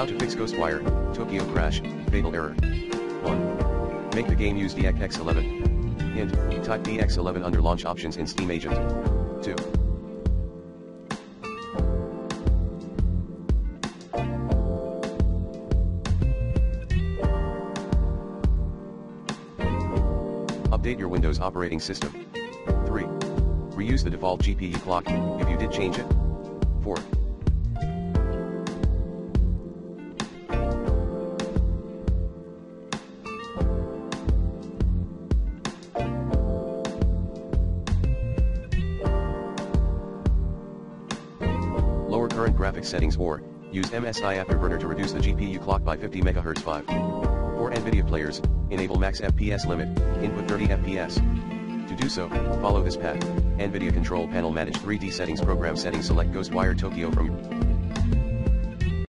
How to fix Ghostwire, Tokyo Crash, Fatal Error. 1. Make the game use DX11. Hint, type DX11 under launch options in Steam Agent. 2. Update your Windows operating system. 3. Reuse the default GPU clock, if you did change it. 4. Current graphics settings or, use MSI Afterburner to reduce the GPU clock by 50 MHz 5. For NVIDIA players, enable max FPS limit, input 30 FPS. To do so, follow this path, NVIDIA Control Panel Manage 3D Settings Program Settings Select Ghostwire Tokyo from